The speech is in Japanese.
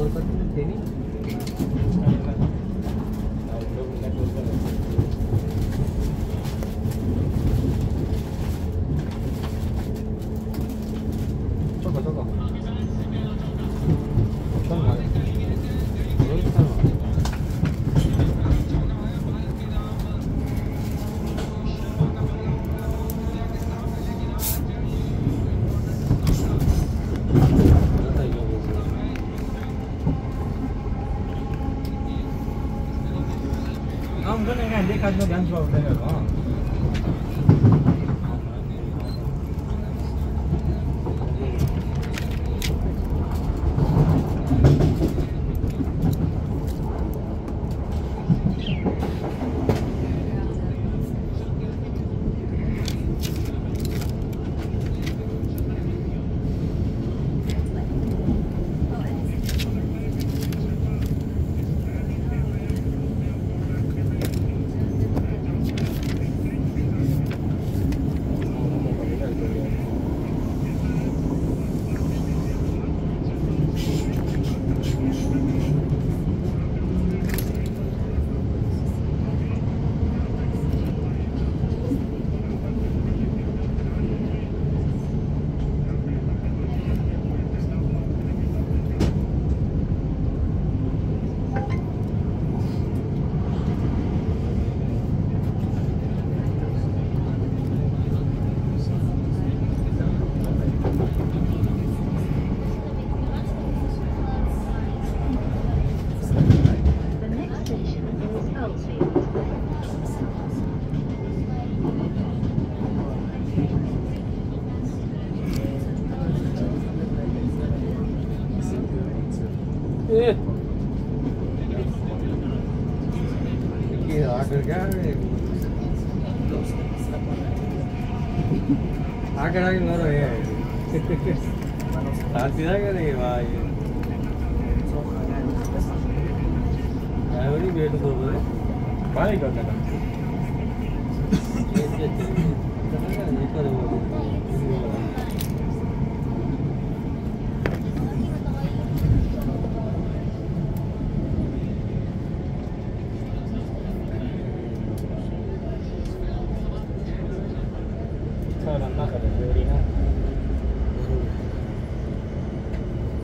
ちょこちょこ。સમજો ને દેખાત નો ધ્યાન જોવા え ಹಾಕಡಾಗಿ ನೋಡೋ ಸಾಧ್ಯದಾಗ ఎవరికి వేటు పోతుంది బాగా ఇక్కడ サウナの中でよりな。なるほど。